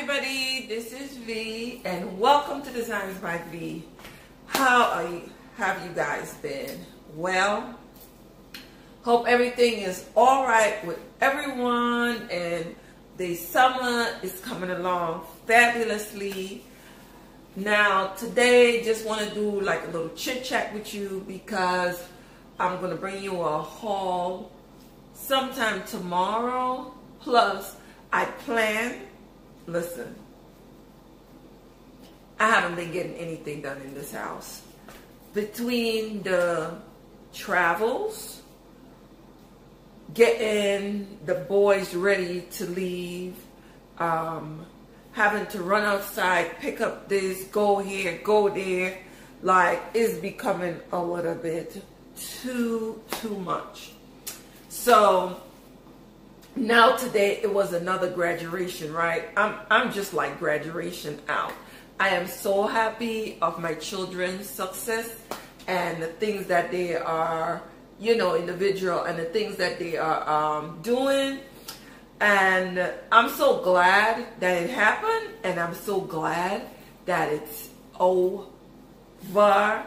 everybody, this is V and welcome to Designs by V. How are you, have you guys been? Well, hope everything is all right with everyone and the summer is coming along fabulously. Now, today, just want to do like a little chit chat with you because I'm going to bring you a haul sometime tomorrow. Plus, I plan Listen, I haven't been getting anything done in this house. Between the travels, getting the boys ready to leave, um, having to run outside, pick up this, go here, go there, like it's becoming a little bit too, too much. So now today it was another graduation, right? I'm I'm just like graduation out. I am so happy of my children's success and the things that they are, you know, individual and the things that they are um, doing. And I'm so glad that it happened and I'm so glad that it's over.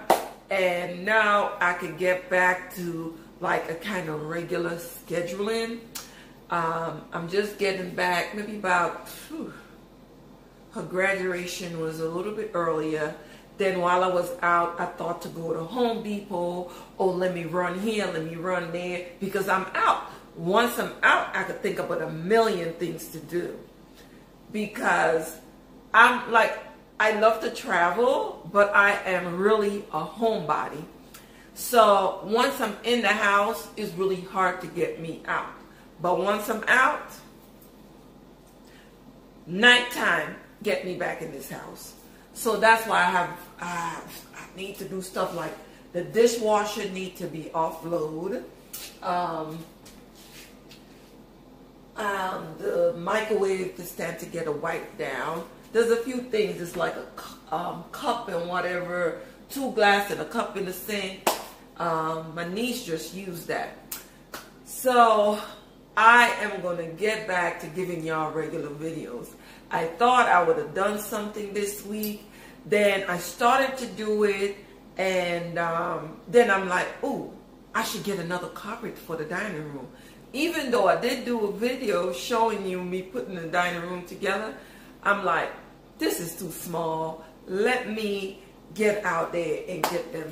And now I can get back to like a kind of regular scheduling um, I'm just getting back, maybe about, whew, her graduation was a little bit earlier. Then while I was out, I thought to go to Home Depot. Oh, let me run here, let me run there, because I'm out. Once I'm out, I could think about a million things to do. Because I'm like, I love to travel, but I am really a homebody. So once I'm in the house, it's really hard to get me out. But once I'm out, nighttime get me back in this house. So that's why I have I, I need to do stuff like the dishwasher need to be offload. Um, um, the microwave to stand to get a wipe down. There's a few things. It's like a um, cup and whatever, two glass and a cup in the sink. Um, my niece just used that. So I am going to get back to giving y'all regular videos. I thought I would have done something this week. Then I started to do it. And um, then I'm like, oh, I should get another carpet for the dining room. Even though I did do a video showing you me putting the dining room together, I'm like, this is too small. Let me get out there and get them,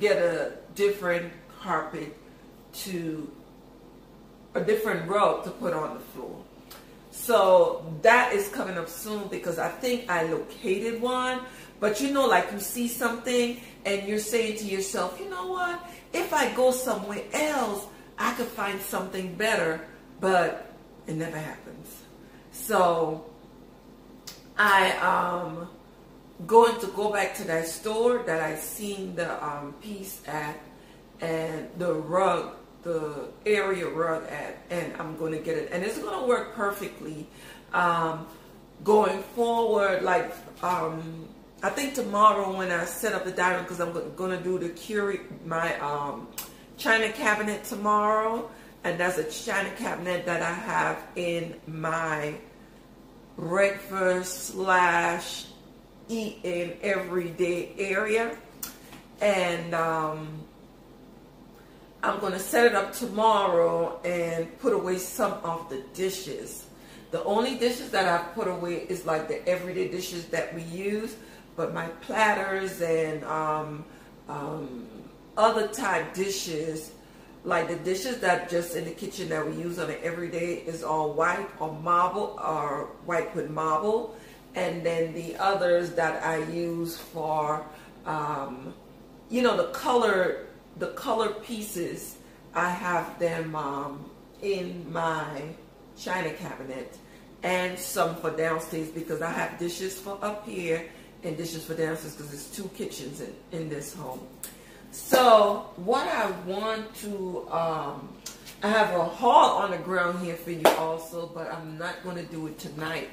get a different carpet to a different rug to put on the floor. So that is coming up soon because I think I located one. But you know, like you see something and you're saying to yourself, you know what? If I go somewhere else, I could find something better. But it never happens. So I um going to go back to that store that I seen the um, piece at and the rug the area rug at and I'm going to get it. And it's going to work perfectly um, going forward like um, I think tomorrow when I set up the dining because I'm going to do the curate my um, china cabinet tomorrow and that's a china cabinet that I have in my breakfast slash eat in everyday area. And um, I'm going to set it up tomorrow and put away some of the dishes. The only dishes that I put away is like the everyday dishes that we use, but my platters and um, um, other type dishes, like the dishes that just in the kitchen that we use on an everyday is all white or marble or white with marble. And then the others that I use for, um, you know, the color the color pieces, I have them um, in my china cabinet and some for downstairs because I have dishes for up here and dishes for downstairs because there's two kitchens in, in this home. So what I want to, um, I have a haul on the ground here for you also, but I'm not going to do it tonight.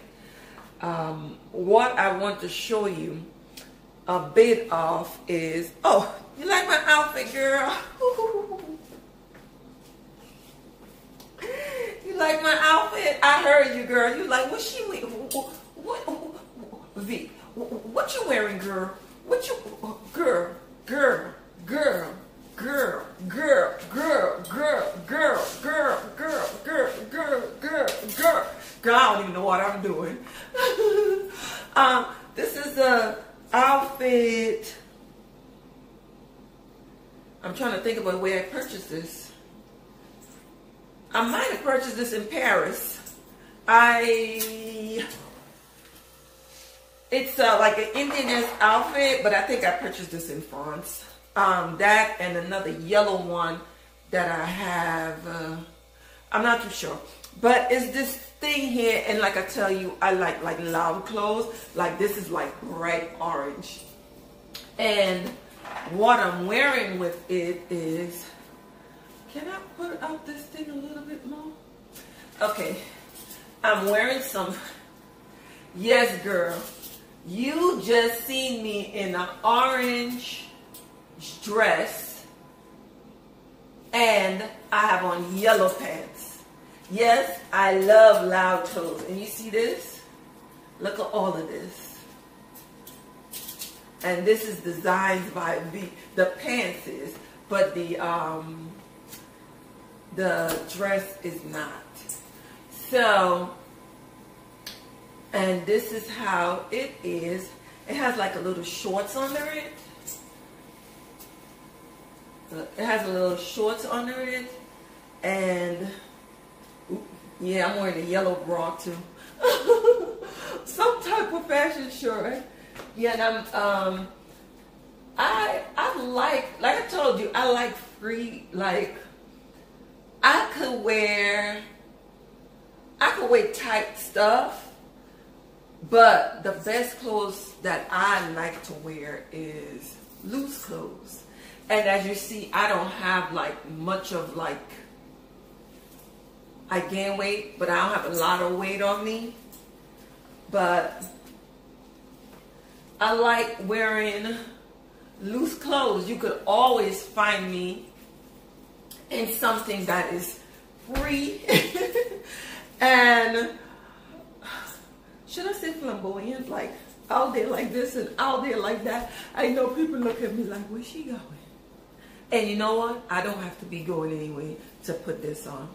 Um, what I want to show you a bit of is, oh, you like my outfit, girl? you like my outfit? I heard you, girl. You like, what she, what, what, V. What you wearing, girl? What you, girl, girl, girl, girl, girl, girl, girl, girl, girl, girl, girl, girl, girl, girl. Girl, I don't even know what I'm doing. um, this is a outfit. I'm trying to think of a way I purchased this. I might have purchased this in Paris. I it's uh, like an Indian outfit, but I think I purchased this in France. Um, that and another yellow one that I have. Uh, I'm not too sure, but it's this thing here, and like I tell you, I like like loud clothes. Like this is like bright orange, and what I'm wearing with it is. Can I put out this thing a little bit more? Okay, I'm wearing some. Yes, girl. You just seen me in an orange dress and I have on yellow pants. Yes, I love loud clothes. And you see this? Look at all of this. And this is designed by V. The pants but the um, the dress is not. So and this is how it is. It has like a little shorts under it. It has a little shorts under it. And yeah, I'm wearing a yellow bra too. Some type of fashion short. Yeah, and I'm um I I like like I told you, I like free like I could wear I could wear tight stuff but the best clothes that I like to wear is loose clothes. And as you see, I don't have like much of like, I gain weight, but I don't have a lot of weight on me. But I like wearing loose clothes. You could always find me in something that is free and should I say flamboyant? Like out there like this and out there like that. I know people look at me like, where's she going? And you know what? I don't have to be going anywhere to put this on.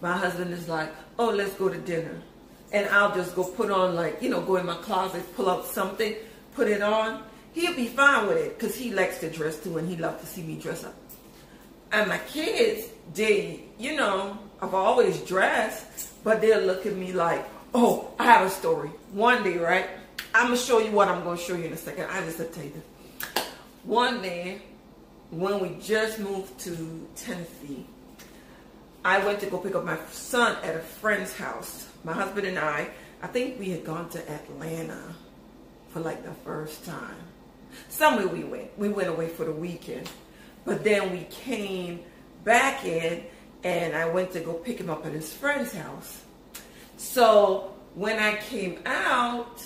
My husband is like, oh, let's go to dinner. And I'll just go put on like, you know, go in my closet, pull out something, put it on. He'll be fine with it because he likes to dress too and he loves to see me dress up. And my kids, they, you know, I've always dressed, but they'll look at me like, Oh, I have a story. One day, right? I'm gonna show you what I'm gonna show you in a second. I just have to tell you this. One day, when we just moved to Tennessee, I went to go pick up my son at a friend's house. My husband and I, I think we had gone to Atlanta for like the first time. Somewhere we went. We went away for the weekend. But then we came back in and I went to go pick him up at his friend's house. So when I came out,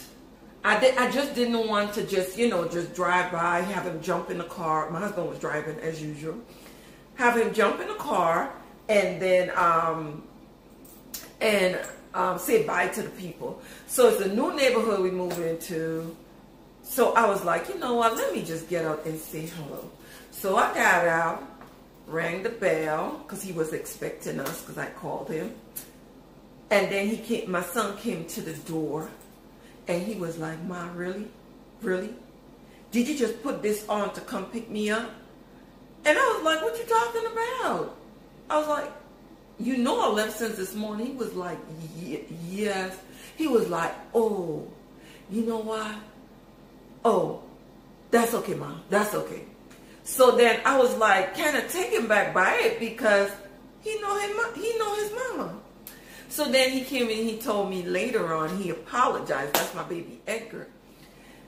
I. I just didn't want to just you know just drive by, have him jump in the car. My husband was driving as usual. Have him jump in the car and then um, and um, say bye to the people. So it's a new neighborhood we moved into. So I was like, you know what? Let me just get out and say hello. So I got out, rang the bell because he was expecting us because I called him. And then he came, my son came to the door and he was like, Ma, really? Really? Did you just put this on to come pick me up? And I was like, what you talking about? I was like, you know I left since this morning. He was like, yes. He was like, oh, you know why? Oh, that's okay, mom. That's okay. So then I was like, kind of taken back by it because he know him, he know his mama. So then he came and he told me later on, he apologized. That's my baby Edgar.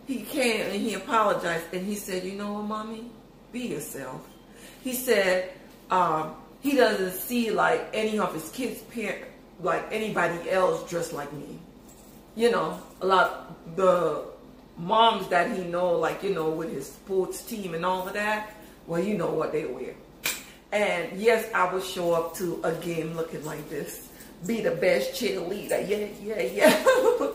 He came and he apologized and he said, you know what, mommy? Be yourself. He said, um, he doesn't see like any of his kids' parent, like anybody else dressed like me. You know, a lot, the moms that he know, like, you know, with his sports team and all of that, well, you know what they wear. And yes, I would show up to a game looking like this be the best cheerleader. Yeah, yeah, yeah.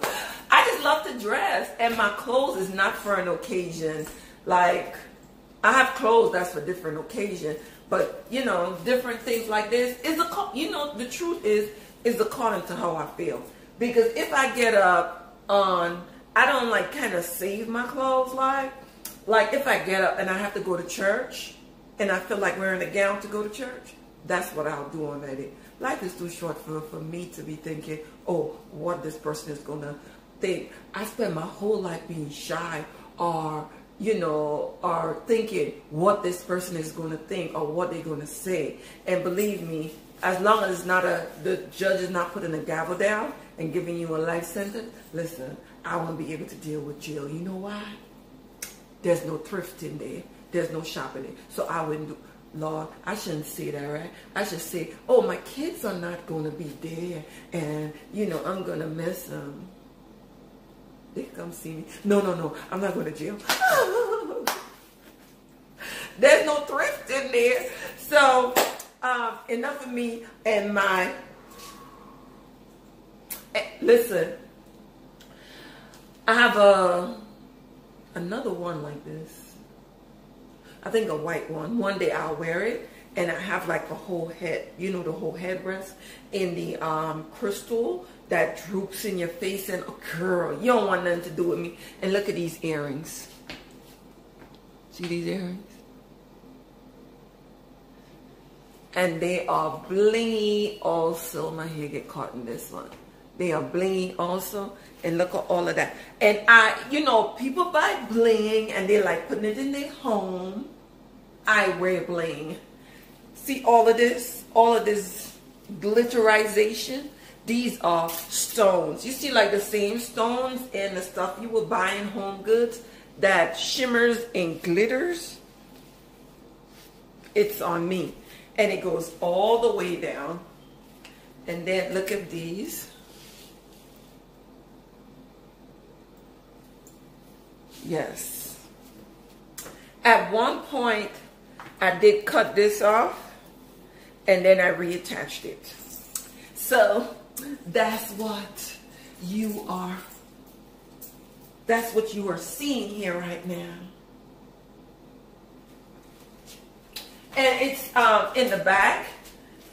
I just love to dress. and my clothes is not for an occasion. Like I have clothes that's for different occasion, but you know, different things like this is a you know the truth is is according to how I feel. Because if I get up on I don't like kind of save my clothes like like if I get up and I have to go to church and I feel like wearing a gown to go to church, that's what I'll do on that day. Life is too short for, for me to be thinking, oh, what this person is gonna think. I spend my whole life being shy or you know, are thinking what this person is going to think or what they're going to say. And believe me, as long as it's not a, the judge is not putting a gavel down and giving you a life sentence, listen, I won't be able to deal with jail. You know why? There's no thrift in there. There's no shopping there. So I wouldn't do, Lord, I shouldn't say that, right? I should say, oh, my kids are not going to be there. And, you know, I'm going to miss them. They come see me. No, no, no. I'm not going to jail. There's no thrift in there. So, um, enough of me and my. Eh, listen, I have a another one like this. I think a white one. One day I'll wear it and I have like the whole head, you know, the whole headrest in the um, crystal that droops in your face and oh, girl, you don't want nothing to do with me. And look at these earrings. See these earrings? And they are blingy also. My hair get caught in this one. They are blingy also. And look at all of that. And I, you know, people buy bling and they like putting it in their home. I wear bling. See all of this? All of this glitterization? These are stones. You see like the same stones and the stuff you would buy in home goods that shimmers and glitters? It's on me. And it goes all the way down. And then look at these. Yes. At one point, I did cut this off and then I reattached it. So that's what you are, that's what you are seeing here right now. And it's um, in the back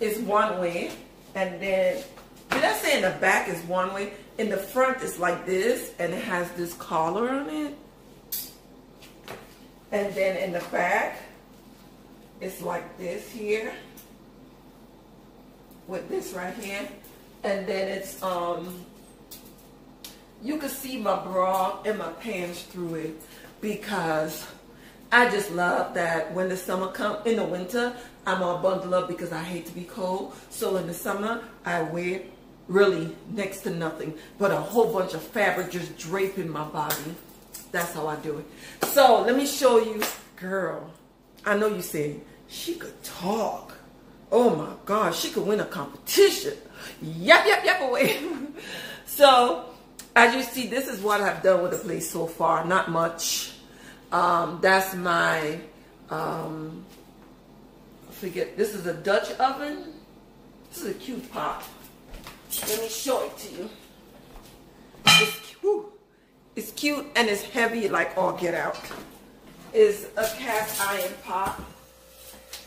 is one way. And then, did I say in the back is one way? In the front is like this. And it has this collar on it. And then in the back, it's like this here. With this right here and then it's um you can see my bra and my pants through it because I just love that when the summer come in the winter I'm all bundled up because I hate to be cold. So in the summer I wear really next to nothing but a whole bunch of fabric just draping my body. That's how I do it. So let me show you girl I know you said she could talk oh my gosh she could win a competition yep, yep, yep away. so as you see, this is what I've done with the place so far. Not much. Um, that's my, um, I forget, this is a Dutch oven. This is a cute pot. Let me show it to you. It's cute. It's cute and it's heavy like all get out. Is a cast iron pot.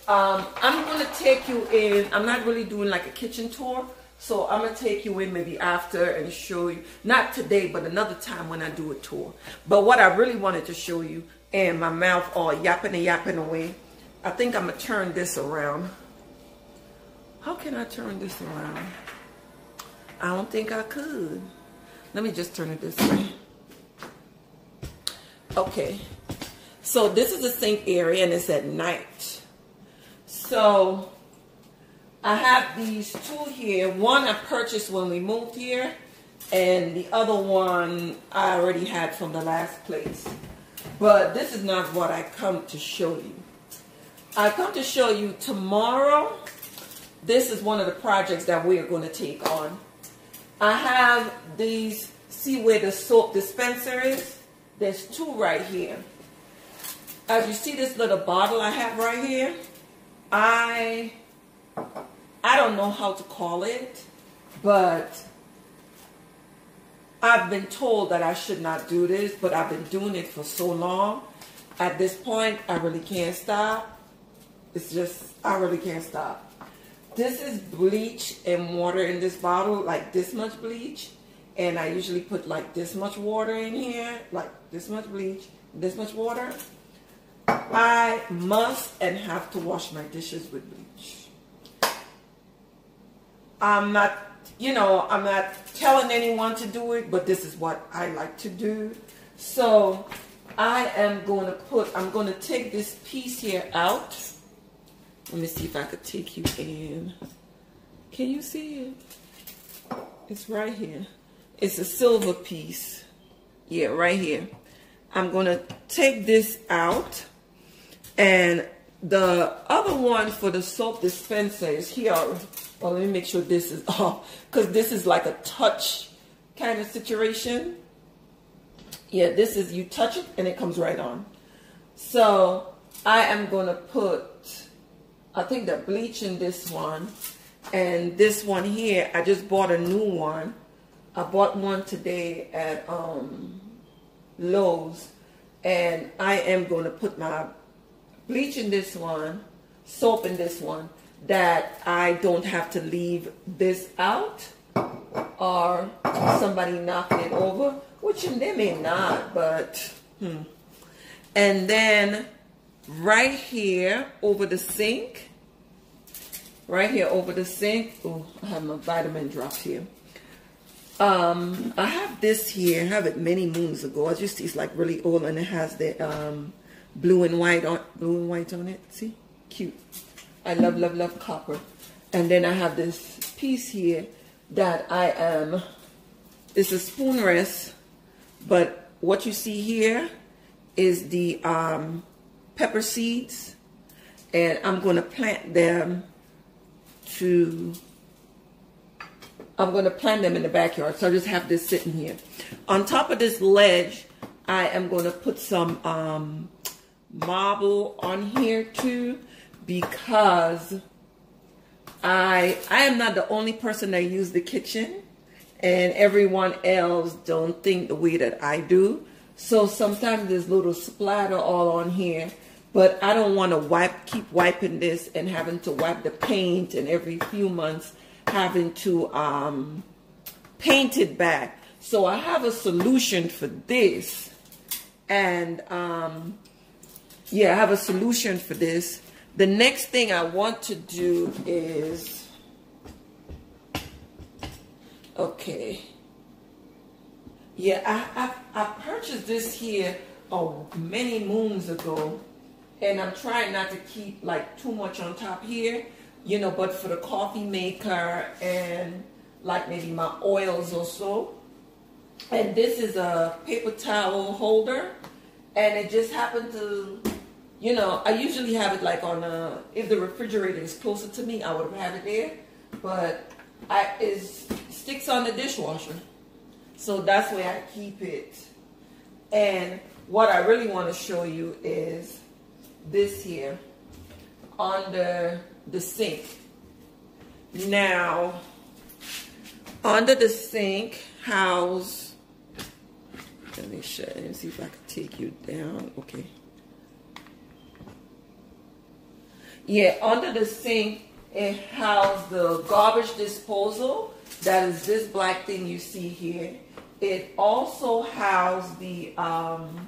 Um, I'm to take you in, I'm not really doing like a kitchen tour, so I'm to take you in maybe after and show you, not today, but another time when I do a tour. But what I really wanted to show you, and my mouth all yapping and yapping away, I think I'm to turn this around. How can I turn this around? I don't think I could. Let me just turn it this way. Okay. So this is the sink area and it's at night. So I have these two here. One I purchased when we moved here, and the other one I already had from the last place. But this is not what I come to show you. I come to show you tomorrow. This is one of the projects that we are going to take on. I have these, see where the soap dispenser is? There's two right here. As you see this little bottle I have right here, I I don't know how to call it, but I've been told that I should not do this, but I've been doing it for so long. At this point, I really can't stop. It's just, I really can't stop. This is bleach and water in this bottle, like this much bleach. And I usually put like this much water in here, like this much bleach, this much water. I must and have to wash my dishes with bleach. I'm not you know, I'm not telling anyone to do it, but this is what I like to do. So I am going to put, I'm going to take this piece here out. Let me see if I could take you in. Can you see it? It's right here. It's a silver piece. Yeah, right here. I'm going to take this out. And the other one for the soap dispenser is here well, let me make sure this is off because this is like a touch kind of situation. Yeah, this is you touch it and it comes right on. So I am going to put, I think the bleach in this one and this one here, I just bought a new one. I bought one today at um, Lowe's and I am going to put my bleach in this one, soap in this one, that I don't have to leave this out or somebody knocking it over, which they may not, but hmm. And then right here over the sink, right here over the sink, oh, I have my vitamin drops here. Um, I have this here, I have it many moons ago. I just, see it's like really old and it has the um, blue and white on, blue and white on it. See? Cute. I love, love, love copper. And then I have this piece here that I am, it's a spoon rest, but what you see here is the um, pepper seeds. And I'm going to plant them to, I'm going to plant them in the backyard. So I just have this sitting here. On top of this ledge, I am going to put some um, marble on here too because I I am not the only person that use the kitchen and everyone else don't think the way that I do. So sometimes there's little splatter all on here, but I don't want to wipe keep wiping this and having to wipe the paint and every few months having to um, paint it back. So I have a solution for this. And um, yeah, I have a solution for this. The next thing I want to do is, okay. Yeah, I, I, I purchased this here oh, many moons ago. And I'm trying not to keep like too much on top here, you know, but for the coffee maker and like maybe my oils or so. And this is a paper towel holder. And it just happened to you know, I usually have it like on a, if the refrigerator is closer to me, I would have it there. But I it sticks on the dishwasher. So that's where I keep it. And what I really want to show you is this here under the sink. Now, under the sink house, let me let me see if I can take you down. Okay. Yeah, under the sink, it has the garbage disposal. That is this black thing you see here. It also has the, um,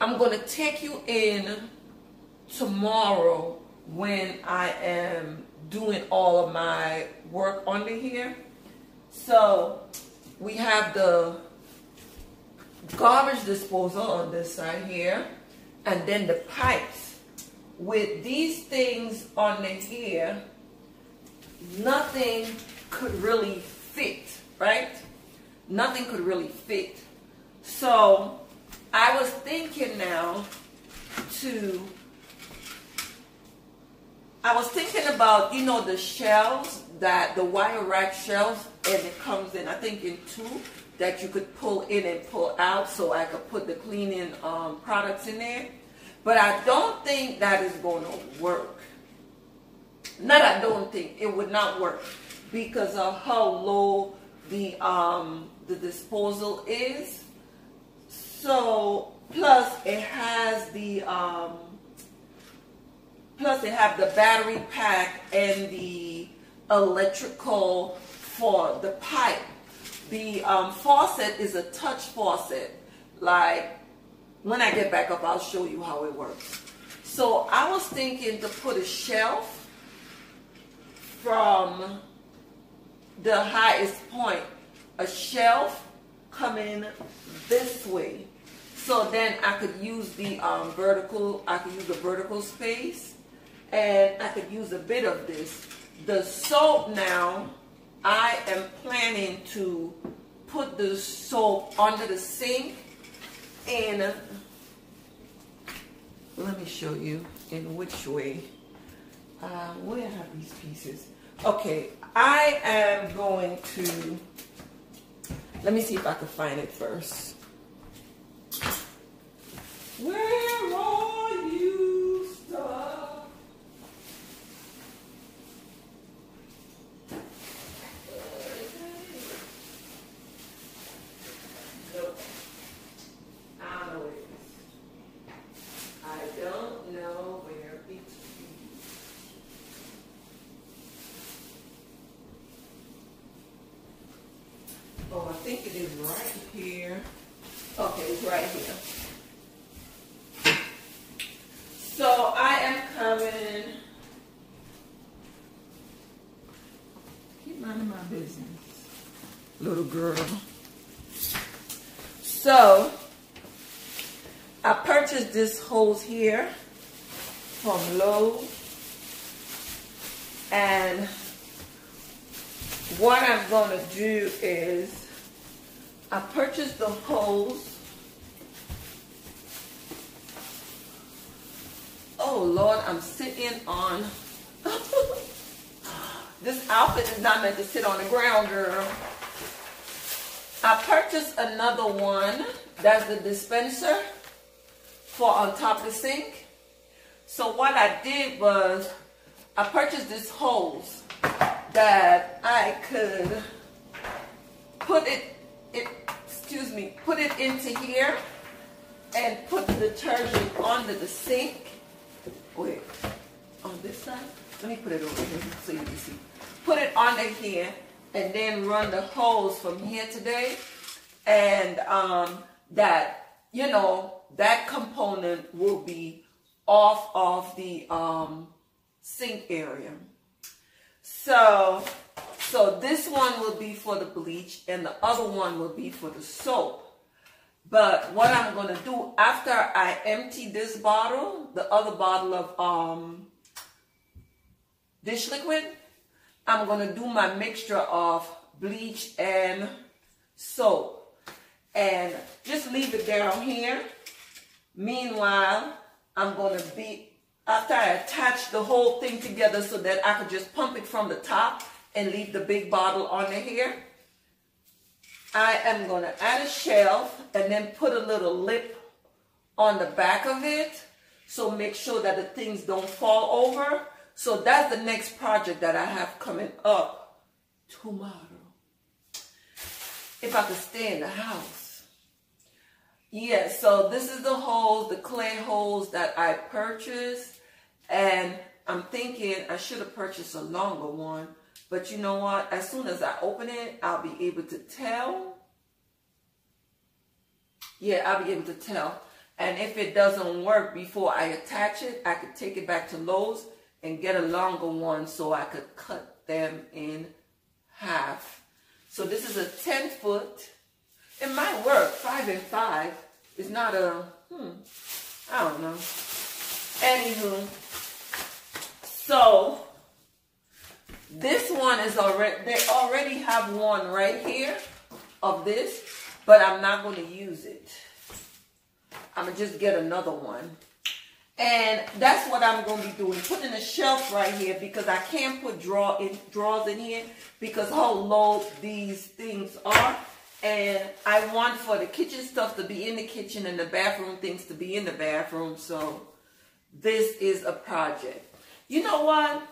I'm going to take you in tomorrow when I am doing all of my work under here. So we have the garbage disposal on this side here and then the pipes with these things on the hair, nothing could really fit, right? Nothing could really fit. So I was thinking now to, I was thinking about, you know, the shelves that, the wire rack shelves, and it comes in, I think in two, that you could pull in and pull out so I could put the cleaning um, products in there. But I don't think that is going to work. Not I don't think. It would not work because of how low the um, the disposal is. So plus it has the um, plus it have the battery pack and the electrical for the pipe. The um, faucet is a touch faucet. Like when I get back up, I'll show you how it works. So I was thinking to put a shelf from the highest point, a shelf coming this way. So then I could use the um, vertical, I could use the vertical space and I could use a bit of this. The soap now, I am planning to put the soap under the sink and let me show you in which way. Uh, where have these pieces? Okay, I am going to, let me see if I can find it first. Where are you, stuff? Nope. I don't know where it is. I don't know where it is. Oh, I think it is right here. Okay, it's right here. So I am coming. Keep minding my business, little girl. So I purchased this hose here from Lowe's. And what I'm going to do is I purchased the hose. Oh Lord, I'm sitting on. this outfit is not meant to sit on the ground, girl. I purchased another one. That's the dispenser for on top of the sink. So what I did was I purchased this hose that I could put it excuse me, put it into here and put the detergent under the sink. Wait, on this side? Let me put it over here so you can see. Put it under here and then run the hose from here today. And um, that, you know, that component will be off of the um, sink area. So, so this one will be for the bleach and the other one will be for the soap. But what I'm going to do after I empty this bottle, the other bottle of um, dish liquid, I'm going to do my mixture of bleach and soap. And just leave it down here. Meanwhile, I'm going to be, after I attach the whole thing together so that I could just pump it from the top and leave the big bottle on here, I am going to add a shelf and then put a little lip on the back of it. So make sure that the things don't fall over. So that's the next project that I have coming up tomorrow. If I could stay in the house. Yeah, so this is the holes, the clay holes that I purchased. And I'm thinking I should have purchased a longer one. But you know what? As soon as I open it, I'll be able to tell. Yeah, I'll be able to tell. And if it doesn't work before I attach it, I could take it back to Lowe's and get a longer one so I could cut them in half. So this is a 10 foot. It might work. Five and five. It's not a, hmm, I don't know. Anywho, so this one is already, they already have one right here of this, but I'm not going to use it. I'm going to just get another one. And that's what I'm going to be doing. Putting a shelf right here because I can't put draw in, drawers in here because how low these things are. And I want for the kitchen stuff to be in the kitchen and the bathroom things to be in the bathroom. So this is a project. You know what?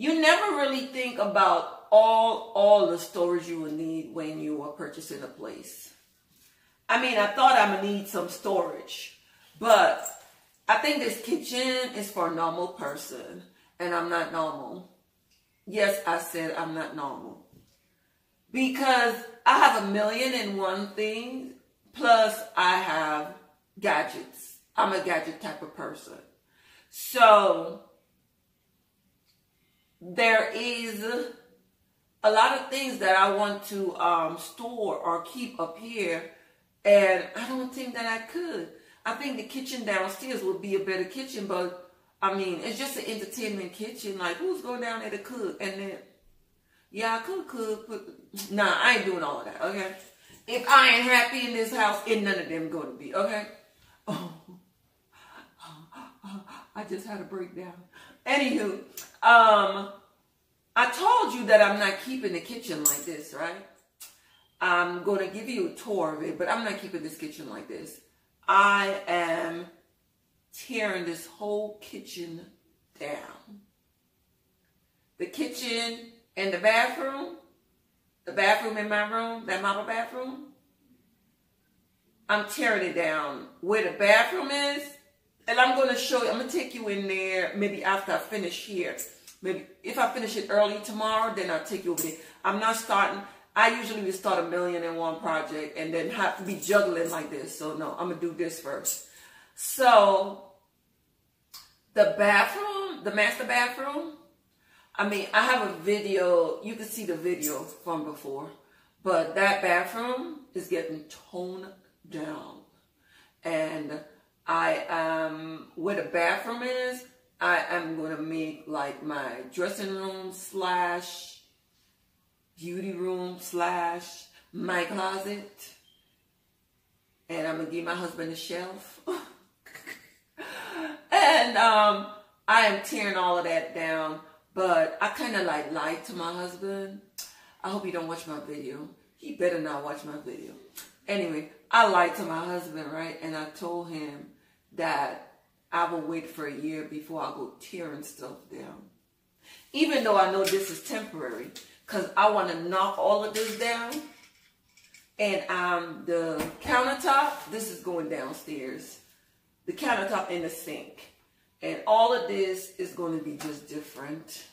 You never really think about all all the storage you will need when you are purchasing a place. I mean, I thought I'm gonna need some storage, but I think this kitchen is for a normal person, and I'm not normal. Yes, I said I'm not normal. Because I have a million and one things, plus I have gadgets. I'm a gadget type of person. So there is a lot of things that I want to um, store or keep up here, and I don't think that I could. I think the kitchen downstairs would be a better kitchen, but I mean, it's just an entertainment kitchen. Like, who's going down there to cook? And then, yeah, I could cook, but nah, I ain't doing all of that, okay? If I ain't happy in this house, ain't none of them going to be, okay? Oh, I just had a breakdown. Anywho, um, I told you that I'm not keeping the kitchen like this, right? I'm going to give you a tour of it, but I'm not keeping this kitchen like this. I am tearing this whole kitchen down. The kitchen and the bathroom, the bathroom in my room, that model bathroom, I'm tearing it down. Where the bathroom is, and I'm going to show you, I'm going to take you in there maybe after I finish here. Maybe if I finish it early tomorrow, then I'll take you over there. I'm not starting, I usually would start a million and one project and then have to be juggling like this. So no, I'm gonna do this first. So the bathroom, the master bathroom, I mean, I have a video, you can see the video from before, but that bathroom is getting toned down. And I am, where the bathroom is, I am going to make like my dressing room slash beauty room slash my closet. And I'm gonna give my husband a shelf. and um, I am tearing all of that down. But I kind of like lied to my husband. I hope he don't watch my video. He better not watch my video. Anyway, I lied to my husband, right? And I told him that I will wait for a year before I go tearing stuff down. Even though I know this is temporary because I want to knock all of this down. And um, the countertop, this is going downstairs. The countertop and the sink. And all of this is going to be just different.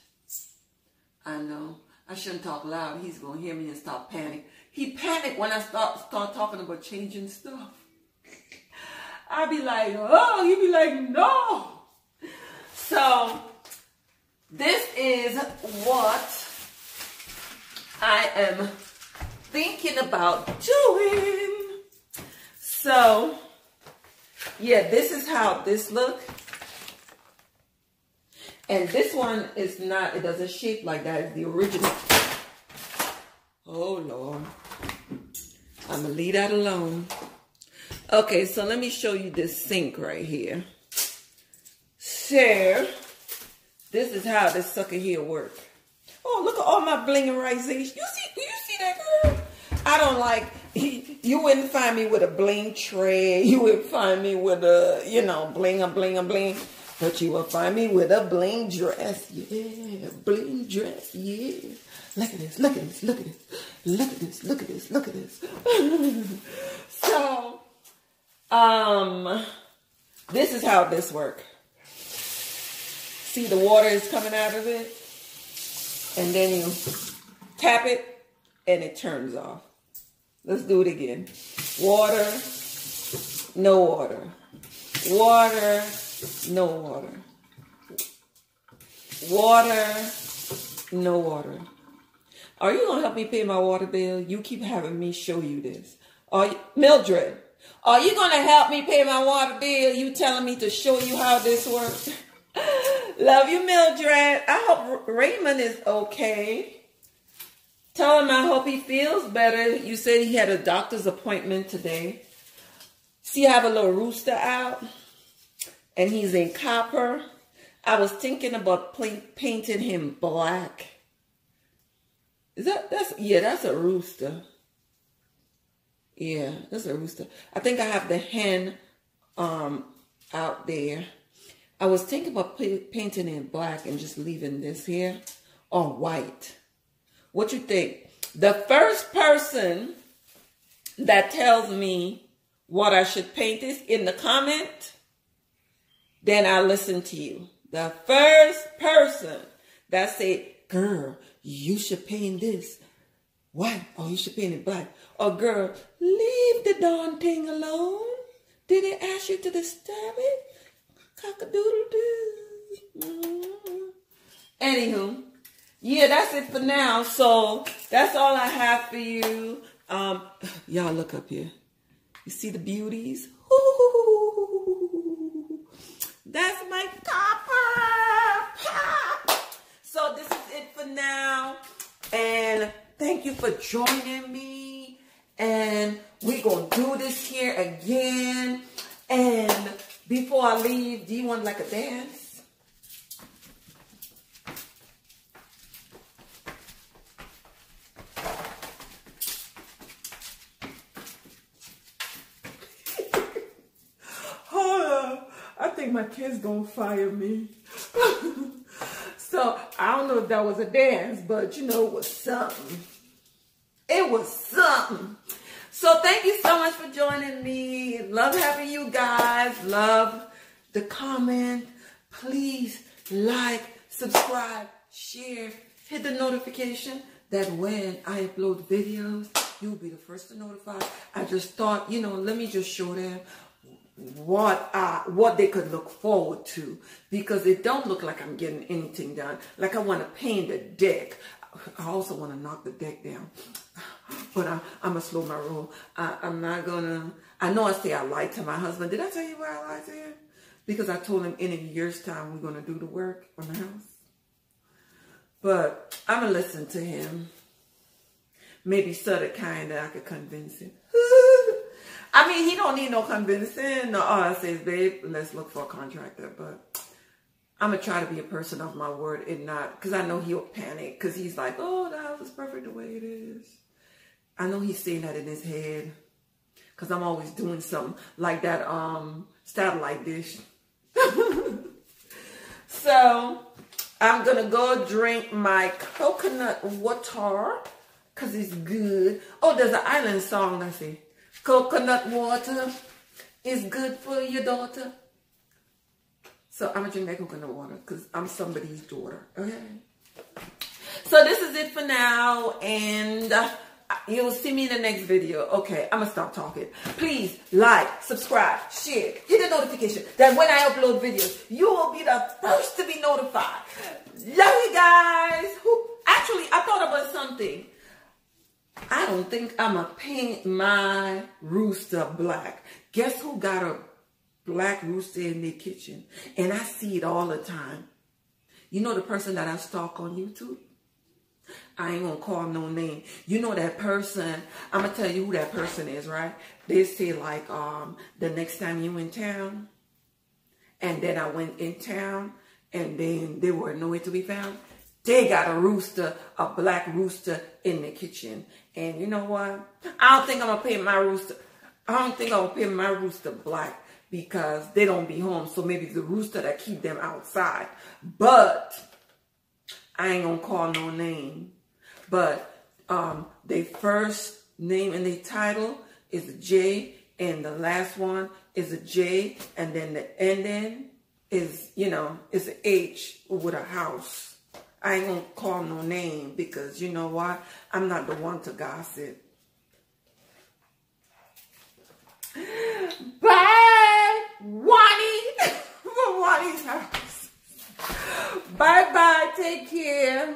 I know. I shouldn't talk loud. He's going to hear me and start panicking. He panicked when I start, start talking about changing stuff. I'd be like, oh, you'd be like, no. So, this is what I am thinking about doing. So, yeah, this is how this look. And this one is not, it doesn't shape like that. It's the original. Oh, Lord. I'm going to leave that alone. Okay, so let me show you this sink right here. So, this is how this sucker here works. Oh, look at all my blingerization. You see, you see that girl? I don't like, you wouldn't find me with a bling tray. You wouldn't find me with a, you know, bling, a bling, a bling. But you will find me with a bling dress. Yeah, bling dress. Yeah. Look at this, look at this, look at this. Look at this, look at this, look at this. so, um, this is how this works. See the water is coming out of it? and then you tap it and it turns off. Let's do it again. Water, no water. Water, no water. Water, no water. Are you to help me pay my water bill? You keep having me show you this. Are you, Mildred, are you going to help me pay my water bill? You telling me to show you how this works? Love you, Mildred. I hope Raymond is okay. Tell him I hope he feels better. You said he had a doctor's appointment today. See, I have a little rooster out, and he's in copper. I was thinking about painting him black. Is that, that's, yeah, that's a rooster. Yeah, that's a rooster. I think I have the hen um, out there. I was thinking about painting in black and just leaving this here on white. What you think? The first person that tells me what I should paint is in the comment, then I listen to you. The first person that say, girl, you should paint this white or you should paint it black. Or girl, leave the darn thing alone. Did it ask you to disturb it? Cock-a-doodle-doo. Anywho, yeah, that's it for now. So that's all I have for you. Um, y'all look up here. You see the beauties? Ooh, that's my copper. So this is it for now. And thank you for joining me. And we're going to do this here again. And before I leave, do you want like a dance? I think my kids gonna fire me. so I don't know if that was a dance, but you know, it was something. It was something. So thank you so much for joining me. Love having you guys. Love the comment. Please like, subscribe, share, hit the notification that when I upload videos, you'll be the first to notify. I just thought, you know, let me just show them what uh what they could look forward to because it don't look like I'm getting anything done. Like I want to paint the deck. I also want to knock the deck down. But I, I'm to slow my roll. I, I'm not to... I know I say I lied to my husband. Did I tell you why I lied to him? Because I told him in a year's time we're to do the work on the house. But I'm to listen to him. Maybe of kind that I could convince him. I mean, he don't need no convincing. All I say is, babe, let's look for a contractor. But I'm to try to be a person of my word and not, because I know he'll panic because he's like, oh, the house is perfect the way it is. I know he's saying that in his head because I'm always doing something like that um satellite dish. so I'm going to go drink my coconut water because it's good. Oh, there's an island song, I see. Coconut water is good for your daughter. So I'm going to drink that coconut water because I'm somebody's daughter, okay? So this is it for now, and... Uh, You'll see me in the next video. Okay, I'm to stop talking. Please like, subscribe, share, hit the notification that when I upload videos, you will be the first to be notified. Love you guys. Actually, I thought about something. I don't think I'm going to paint my rooster black. Guess who got a black rooster in their kitchen? And I see it all the time. You know the person that I stalk on YouTube? I ain't gonna call no name. You know that person, I'm gonna tell you who that person is, right? They say like um the next time you in town, and then I went in town and then they were nowhere to be found. They got a rooster, a black rooster in the kitchen. And you know what? I don't think I'm gonna paint my rooster. I don't think gonna paint my rooster black because they don't be home. So maybe the rooster that keep them outside. But I ain't gonna call no name. But um, their first name and their title is a J, and the last one is a J, and then the ending is, you know, is a H with a house. I ain't gonna call no name because you know what? I'm not the one to gossip. Bye, Wani, Wani's house. Bye bye. Take care.